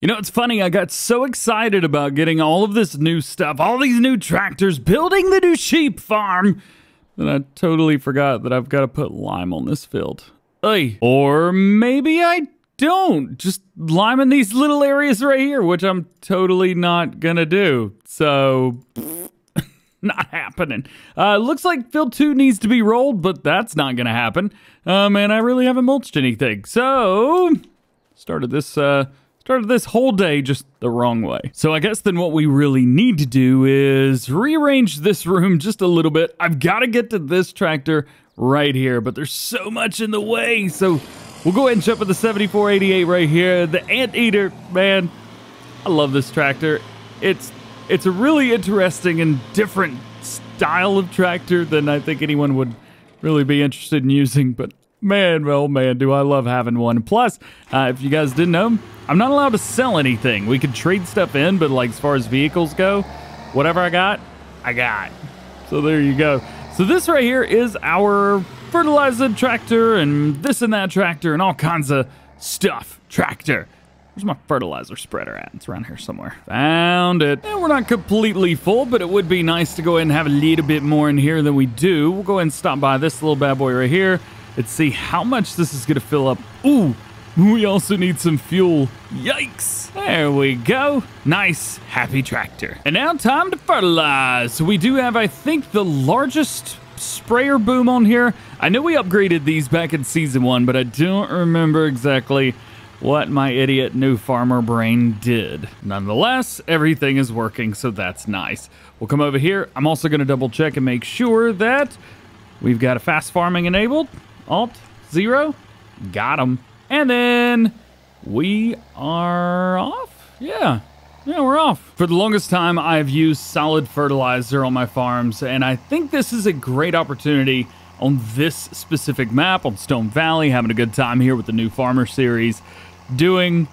You know, it's funny. I got so excited about getting all of this new stuff, all these new tractors, building the new sheep farm, that I totally forgot that I've got to put lime on this field. Hey, or maybe I don't. Just lime in these little areas right here, which I'm totally not gonna do. So, not happening. Uh, looks like field two needs to be rolled, but that's not gonna happen. Um, and I really haven't mulched anything. So, started this, uh, started this whole day just the wrong way. So I guess then what we really need to do is rearrange this room just a little bit. I've got to get to this tractor right here, but there's so much in the way. So we'll go ahead and jump with the 7488 right here. The Anteater, man, I love this tractor. It's it's a really interesting and different style of tractor than I think anyone would really be interested in using, but Man, well, man, do I love having one. Plus, uh, if you guys didn't know, I'm not allowed to sell anything. We could trade stuff in, but like as far as vehicles go, whatever I got, I got. So there you go. So this right here is our fertilizer tractor and this and that tractor and all kinds of stuff tractor. Where's my fertilizer spreader at? It's around here somewhere. Found it. And we're not completely full, but it would be nice to go ahead and have a little bit more in here than we do. We'll go ahead and stop by this little bad boy right here. Let's see how much this is going to fill up. Ooh, we also need some fuel. Yikes. There we go. Nice, happy tractor. And now time to fertilize. we do have, I think, the largest sprayer boom on here. I know we upgraded these back in season one, but I don't remember exactly what my idiot new farmer brain did. Nonetheless, everything is working, so that's nice. We'll come over here. I'm also going to double check and make sure that we've got a fast farming enabled. Alt, zero, got him. And then we are off. Yeah, yeah, we're off. For the longest time, I've used solid fertilizer on my farms, and I think this is a great opportunity on this specific map on Stone Valley, having a good time here with the new Farmer series, doing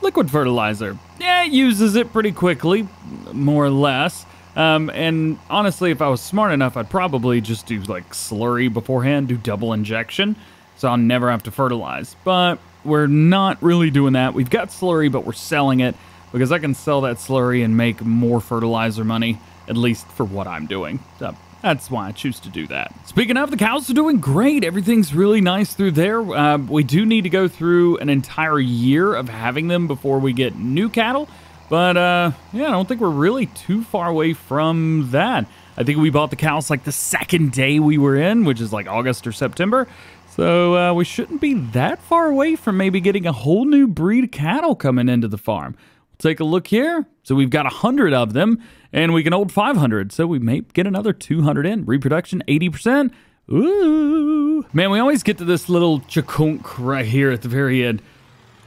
liquid fertilizer. Yeah, it uses it pretty quickly, more or less. Um, and honestly, if I was smart enough, I'd probably just do like slurry beforehand, do double injection, so I'll never have to fertilize. But we're not really doing that. We've got slurry, but we're selling it because I can sell that slurry and make more fertilizer money, at least for what I'm doing. So that's why I choose to do that. Speaking of, the cows are doing great. Everything's really nice through there. Uh, we do need to go through an entire year of having them before we get new cattle. But uh, yeah, I don't think we're really too far away from that. I think we bought the cows like the second day we were in, which is like August or September. So uh, we shouldn't be that far away from maybe getting a whole new breed of cattle coming into the farm. We'll take a look here. So we've got 100 of them, and we can hold 500. So we may get another 200 in. Reproduction 80%. Ooh. Man, we always get to this little chakunk right here at the very end.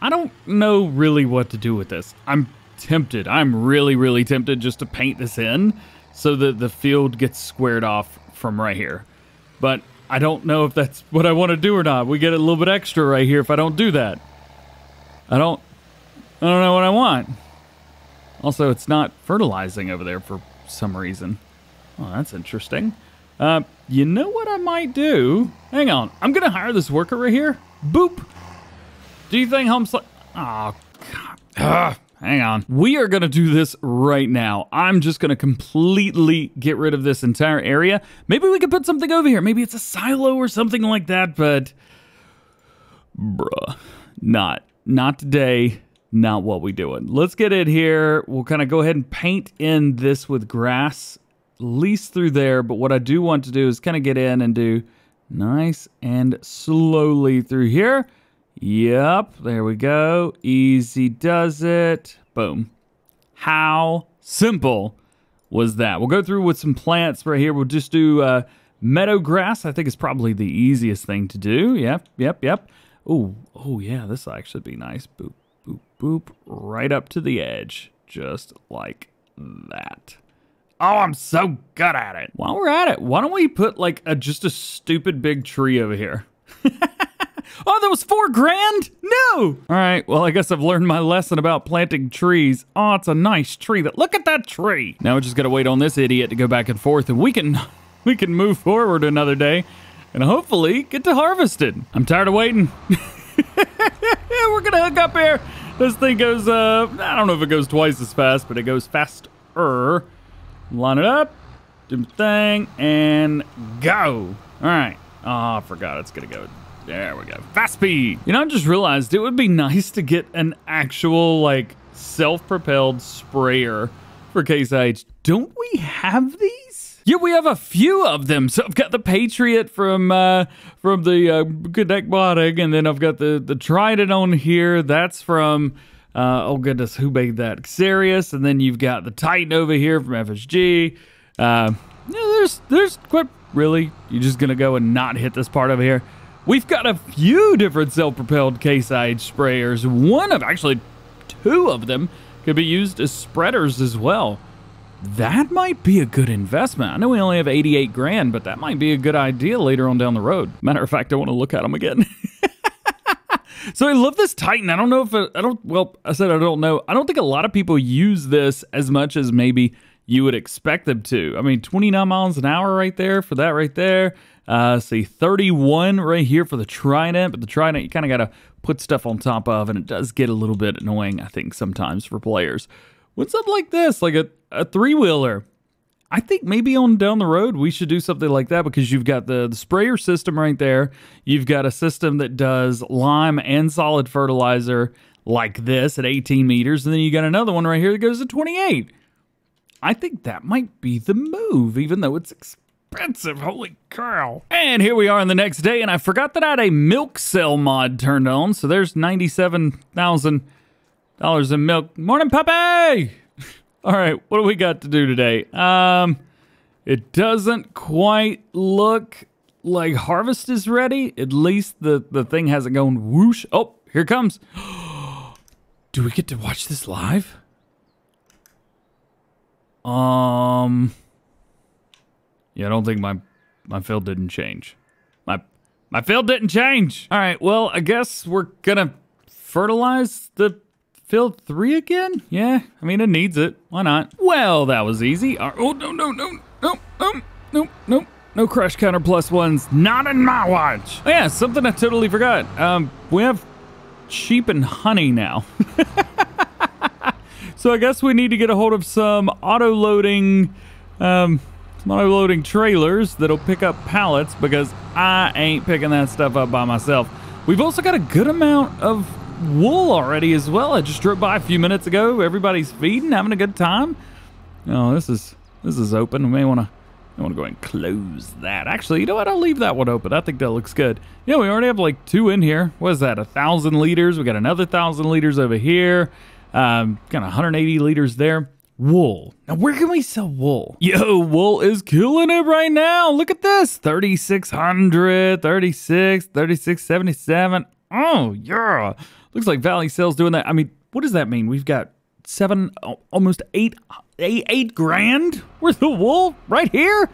I don't know really what to do with this. I'm tempted. I'm really, really tempted just to paint this in so that the field gets squared off from right here. But I don't know if that's what I want to do or not. We get a little bit extra right here if I don't do that. I don't I don't know what I want. Also, it's not fertilizing over there for some reason. Oh, that's interesting. Uh, you know what I might do? Hang on. I'm going to hire this worker right here. Boop. Do you think like... Oh, God. Ugh. Hang on. We are to do this right now. I'm just to completely get rid of this entire area. Maybe we could put something over here. Maybe it's a silo or something like that, but... Bruh. Not. Not today. Not what we doing. Let's get in here. We'll kind of go ahead and paint in this with grass, at least through there. But what I do want to do is kind of get in and do nice and slowly through here. Yep, there we go. Easy does it. Boom. How simple was that? We'll go through with some plants right here. We'll just do uh, meadow grass. I think is probably the easiest thing to do. Yep, yep, yep. Oh, oh yeah, this will actually be nice. Boop, boop, boop, right up to the edge, just like that. Oh, I'm so good at it. While we're at it, why don't we put like a just a stupid big tree over here? Oh, that was four grand? No! All right, well, I guess I've learned my lesson about planting trees. Oh, it's a nice tree. That Look at that tree! Now we just gotta wait on this idiot to go back and forth, and we can, we can move forward another day, and hopefully get to harvest it. I'm tired of waiting. We're gonna hook up here. This thing goes, uh, I don't know if it goes twice as fast, but it goes faster. Line it up, do my thing, and go. All right. Oh, I forgot it's going to go. There we go. Fast speed. You know, I just realized it would be nice to get an actual, like, self-propelled sprayer for Case IH. Don't we have these? Yeah, we have a few of them. So I've got the Patriot from uh, from the uh, Cadet and then I've got the the Trident on here. That's from uh, oh goodness, who made that? Xerius, and then you've got the Titan over here from FSG. Uh, yeah, there's there's quite really. You're just gonna go and not hit this part over here. We've got a few different self-propelled IH sprayers. One of actually two of them could be used as spreaders as well. That might be a good investment. I know we only have 88 grand, but that might be a good idea later on down the road. Matter of fact, I want to look at them again. so I love this Titan. I don't know if it, I don't, well, I said I don't know. I don't think a lot of people use this as much as maybe you would expect them to. I mean, 29 miles an hour right there for that right there. Uh, see, 31 right here for the Trident, but the Trident, you kind of got to put stuff on top of, and it does get a little bit annoying, I think, sometimes for players. What's up like this, like a, a three-wheeler? I think maybe on down the road we should do something like that because you've got the, the sprayer system right there. You've got a system that does lime and solid fertilizer like this at 18 meters, and then you got another one right here that goes to 28. I think that might be the move, even though it's expensive. Holy cow. And here we are on the next day, and I forgot that I had a milk sell mod turned on, so there's $97,000 in milk. Morning, puppy! All right, what do we got to do today? Um, It doesn't quite look like harvest is ready. At least the, the thing hasn't gone whoosh. Oh, here comes. do we get to watch this live? Um. Yeah, I don't think my my field didn't change. My my field didn't change. All right. Well, I guess we're gonna fertilize the field three again. Yeah. I mean, it needs it. Why not? Well, that was easy. Uh, oh no no no no no no no. No crash counter plus ones, not in my watch. Oh, yeah, something I totally forgot. Um, we have sheep and honey now. so I guess we need to get a hold of some auto loading. Um, my loading trailers that'll pick up pallets because I ain't picking that stuff up by myself. We've also got a good amount of wool already as well. I just drove by a few minutes ago. Everybody's feeding, having a good time. Oh, this is this is open. We may want to I want to go and close that. Actually, you know what? I'll leave that one open. I think that looks good. Yeah, we already have like two in here. What is that? A thousand liters. We got another thousand liters over here. Um, got 180 liters there wool. Now, where can we sell wool? Yo, wool is killing it right now. Look at this 3,600, 36, 3677. Oh, yeah. Looks like Valley Sales doing that. I mean, what does that mean? We've got seven, almost eight, eight, eight grand worth of wool right here?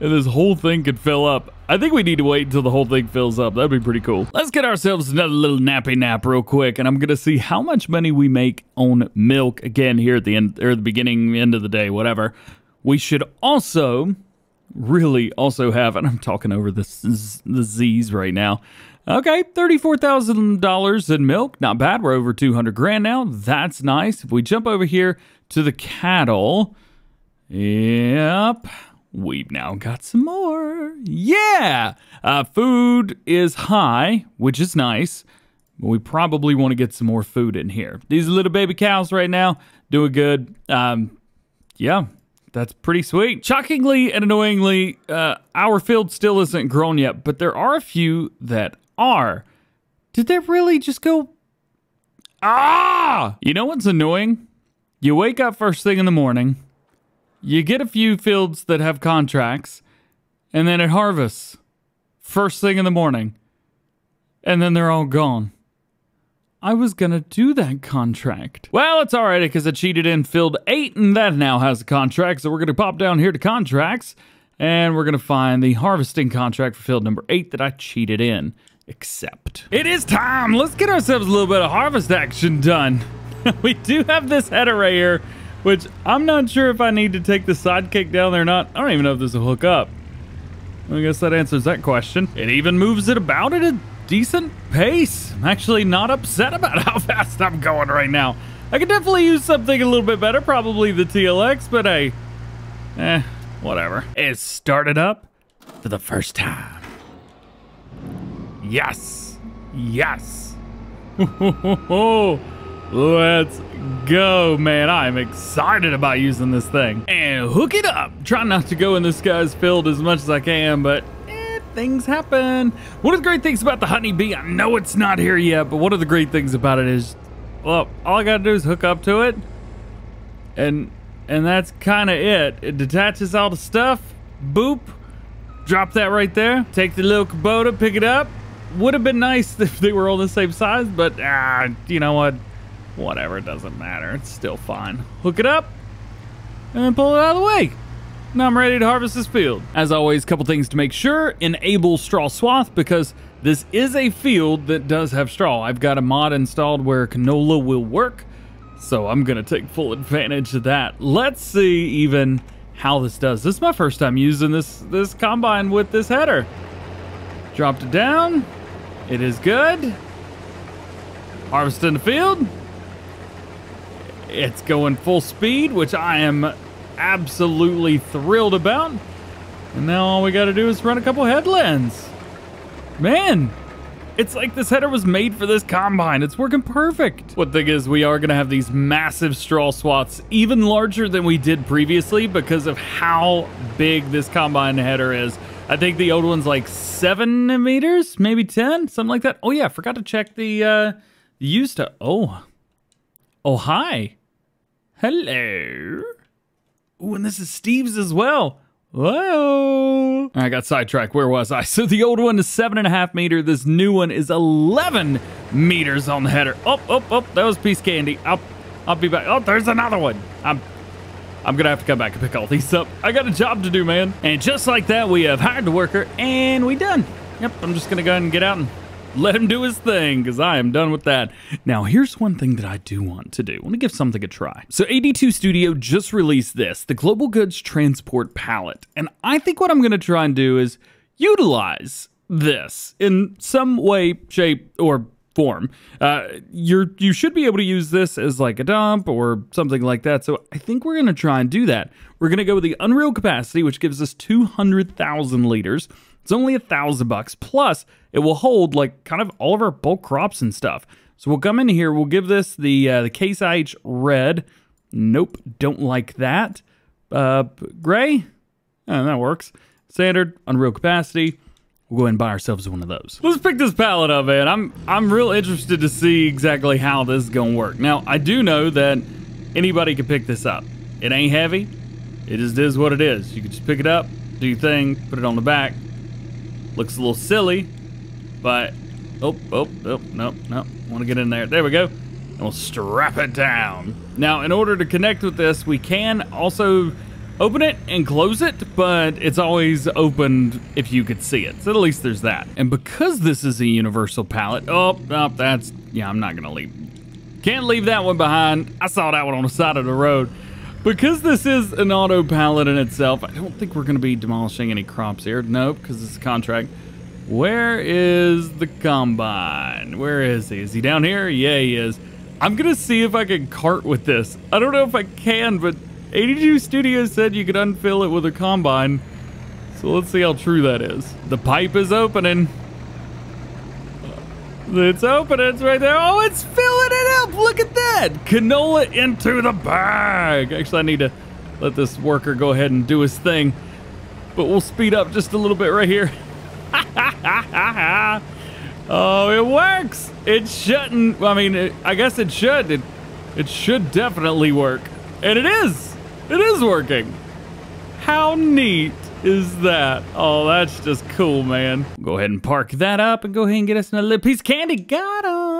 and this whole thing could fill up. I think we need to wait until the whole thing fills up. That'd be pretty cool. Let's get ourselves another little nappy nap real quick, and I'm gonna see how much money we make on milk again here at the end or the beginning, end of the day, whatever. We should also really also have, and I'm talking over the the Z's right now. Okay, thirty-four thousand dollars in milk, not bad. We're over two hundred grand now. That's nice. If we jump over here to the cattle, yep. We've now got some more. Yeah! Uh, food is high, which is nice. But we probably want to get some more food in here. These little baby cows right now doing good. Um, yeah, that's pretty sweet. Shockingly and annoyingly, uh, our field still isn't grown yet, but there are a few that are. Did they really just go... Ah! You know what's annoying? You wake up first thing in the morning you get a few fields that have contracts, and then it harvests first thing in the morning, and then they're all gone. I was gonna do that contract. Well, it's alright because I cheated in field 8 and that now has a contract, so we're gonna pop down here to contracts and we're gonna find the harvesting contract for field number 8 that I cheated in. Except. It is time! Let's get ourselves a little bit of harvest action done. we do have this head array here which I'm not sure if I need to take the sidekick down there or not. I don't even know if this will hook up. I guess that answers that question. It even moves it about at a decent pace. I'm actually not upset about how fast I'm going right now. I could definitely use something a little bit better, probably the TLX, but hey, eh, whatever. It started up for the first time. Yes, yes. Let's go, man. I'm excited about using this thing. And hook it up. Try not to go in this guy's field as much as I can, but eh, things happen. One of the great things about the honeybee, I know it's not here yet, but one of the great things about it is, well, all I gotta do is hook up to it, and and that's kind of it. It detaches all the stuff, boop, drop that right there, take the little Kubota, pick it up. Would have been nice if they were all the same size, but ah, you know what? Whatever, doesn't matter. It's still fine. Hook it up, and then pull it out of the way. Now I'm ready to harvest this field. As always, couple things to make sure. Enable straw swath because this is a field that does have straw. I've got a mod installed where canola will work, so I'm gonna take full advantage of that. Let's see even how this does. This is my first time using this, this combine with this header. Dropped it down. It is good. Harvesting the field. It's going full speed, which I am absolutely thrilled about. And now all we got to do is run a couple headlands. Man, it's like this header was made for this combine. It's working perfect. What thing is, we are going to have these massive straw swaths, even larger than we did previously because of how big this combine header is. I think the old one's like seven meters, maybe 10, something like that. Oh yeah, forgot to check the, uh, used to, oh, oh, hi. Hello. Ooh, and this is Steve's as well. Whoa. I got sidetracked. Where was I? So the old one is seven and a half meter. This new one is 11 meters on the header. Oh, oh, oh, that was piece candy. I'll, I'll be back. Oh, there's another one. I'm, I'm gonna have to come back and pick all these up. I got a job to do, man. And just like that, we have hired the worker and we done. Yep, I'm just gonna go ahead and get out and let him do his thing because I am done with that. Now, here's one thing that I do want to do. I want to give something a try. So, AD2 Studio just released this, the Global Goods Transport Pallet. And I think what I'm going to try and do is utilize this in some way, shape, or form. Uh, you're you should be able to use this as like a dump or something like that. So I think we're gonna try and do that. We're gonna go with the Unreal capacity, which gives us 200,000 liters. It's only a thousand bucks. Plus, it will hold like kind of all of our bulk crops and stuff. So we'll come in here. We'll give this the uh, the Case IH red. Nope, don't like that. Uh, gray. Oh, that works. Standard, Unreal capacity. We'll go ahead and buy ourselves one of those. Let's pick this pallet up, man. I'm I'm real interested to see exactly how this is gonna work. Now, I do know that anybody can pick this up. It ain't heavy. It just is what it is. You can just pick it up, do your thing, put it on the back, Looks a little silly, but oh, oh, oh, no, no, want to get in there. There we go. And we'll strap it down. Now, in order to connect with this, we can also open it and close it, but it's always opened if you could see it. So at least there's that. And because this is a universal pallet, oh, oh that's, yeah, I'm not going to leave. Can't leave that one behind. I saw that one on the side of the road. Because this is an auto pallet in itself, I don't think we're going to be demolishing any crops here. Nope, because it's a contract. Where is the combine? Where is he? Is he down here? Yeah, he is. I'm going to see if I can cart with this. I don't know if I can, but AD2 Studios said you could unfill it with a combine. So let's see how true that is. The pipe is opening. It's open. It's right there. Oh, it's filling it. Look at that. Canola into the bag. Actually, I need to let this worker go ahead and do his thing. But we'll speed up just a little bit right here. oh, it works. It shouldn't. I mean, it, I guess it should. It, it should definitely work. And it is. It is working. How neat is that? Oh, that's just cool, man. Go ahead and park that up and go ahead and get us another little piece of candy. Got him.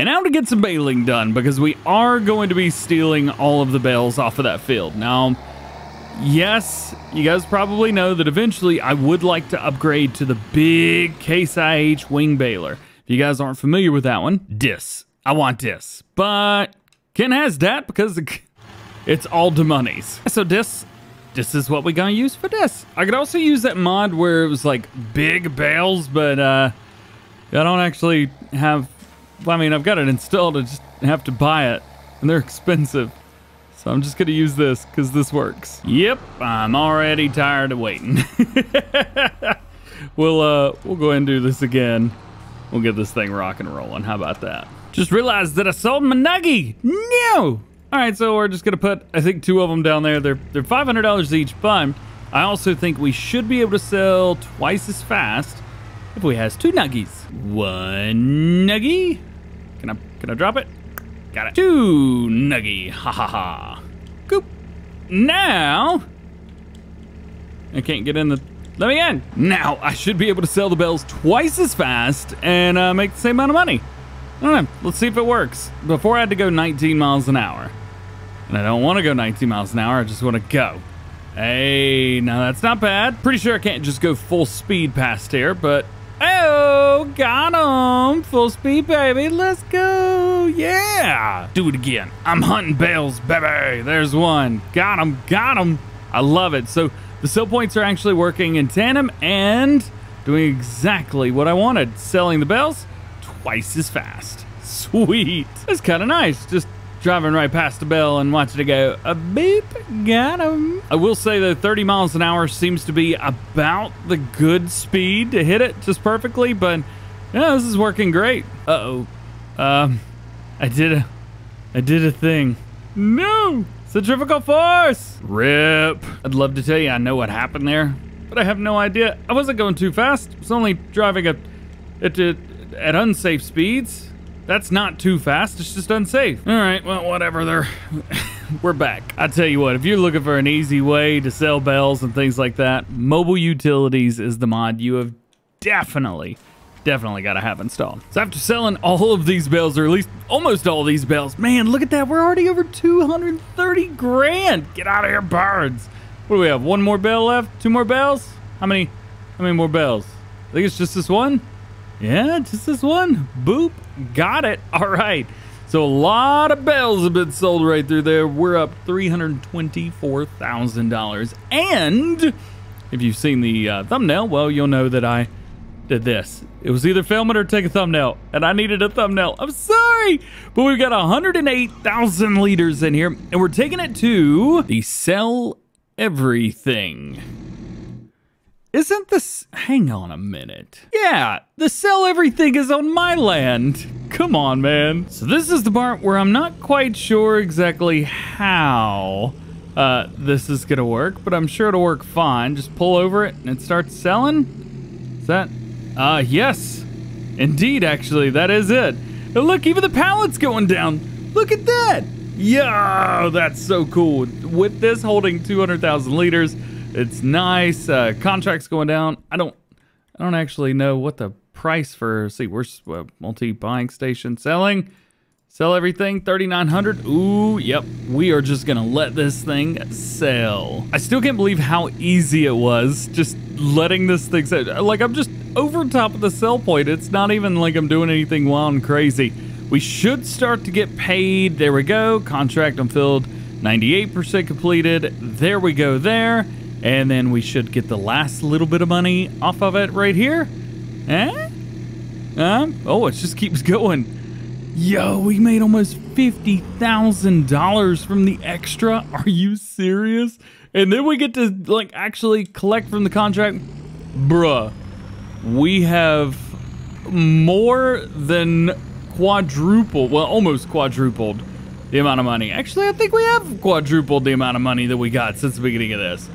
And now to get some baling done because we are going to be stealing all of the bales off of that field. Now, yes, you guys probably know that eventually I would like to upgrade to the big Case IH wing baler. If you guys aren't familiar with that one, dis. I want dis. But Ken has that because it's all the monies. So dis this is what we're gonna use for this. I could also use that mod where it was like big bales, but uh, I don't actually have, I mean, I've got it installed, I just have to buy it, and they're expensive. So I'm just gonna use this, because this works. Yep, I'm already tired of waiting. we'll, uh, we'll go ahead and do this again. We'll get this thing rocking and rolling, how about that? Just realized that I sold my nuggy! No! All right, so we're just gonna put, I think, two of them down there. They're, they're $500 each, but I also think we should be able to sell twice as fast if we has two nuggies. One nuggy. Can I drop it? Got it. Two nuggy. Ha ha ha. Goop. Now I can't get in the let me in. Now I should be able to sell the bells twice as fast and uh, make the same amount of money. I don't know. Let's see if it works. Before I had to go 19 miles an hour. And I don't want to go 19 miles an hour. I just want to go. Hey, now that's not bad. Pretty sure I can't just go full speed past here, but Oh, got him. Full speed, baby. Let's go. Yeah. Do it again. I'm hunting bells, baby. There's one. Got him. Got him. I love it. So the sell points are actually working in tandem and doing exactly what I wanted. Selling the bells twice as fast. Sweet. That's kind of nice. Just driving right past the bell and watching it go, a beep, got him. I will say that 30 miles an hour seems to be about the good speed to hit it just perfectly, but yeah, this is working great. Uh-oh. Um, I did a, I did a thing. No! Centrifugal force! Rip. I'd love to tell you I know what happened there, but I have no idea. I wasn't going too fast. I was only driving at, at unsafe speeds. That's not too fast, it's just unsafe. All right, well, whatever, they're... We're back. I tell you what, if you're looking for an easy way to sell bells and things like that, Mobile Utilities is the mod you have definitely, definitely got to have installed. So after selling all of these bells, or at least almost all these bells, man, look at that. We're already over 230 grand. Get out of here, birds. What do we have? One more bell left? Two more bells? How many, how many more bells? I think it's just this one. Yeah, just this one. Boop. Got it. All right. So a lot of bells have been sold right through there. We're up $324,000. And if you've seen the uh, thumbnail, well, you'll know that I did this. It was either film it or take a thumbnail, and I needed a thumbnail. I'm sorry, but we've got 108,000 liters in here, and we're taking it to the Sell Everything. Isn't this... Hang on a minute. Yeah, the sell everything is on my land. Come on, man. So this is the part where I'm not quite sure exactly how uh, this is gonna work, but I'm sure it'll work fine. Just pull over it and it starts selling. Is that... Uh, yes. Indeed, actually, that is it. And look, even the pallet's going down. Look at that. Yeah, that's so cool. With this holding 200,000 liters, it's nice. Uh, contracts going down. I don't. I don't actually know what the price for. See, we're uh, multi buying station selling. Sell everything, 3900 Ooh, yep. We are just gonna let this thing sell. I still can't believe how easy it was just letting this thing sell. Like, I'm just over top of the sell point. It's not even like I'm doing anything wild and crazy. We should start to get paid. There we go. Contract unfilled, 98% completed. There we go there. And then we should get the last little bit of money off of it right here. Eh? Um, oh, it just keeps going. Yo, we made almost $50,000 from the extra. Are you serious? And then we get to like actually collect from the contract. Bruh, we have more than quadrupled, well, almost quadrupled the amount of money. Actually, I think we have quadrupled the amount of money that we got since the beginning of this.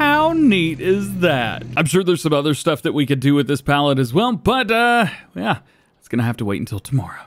How neat is that? I'm sure there's some other stuff that we could do with this palette as well, but uh, yeah, it's gonna have to wait until tomorrow.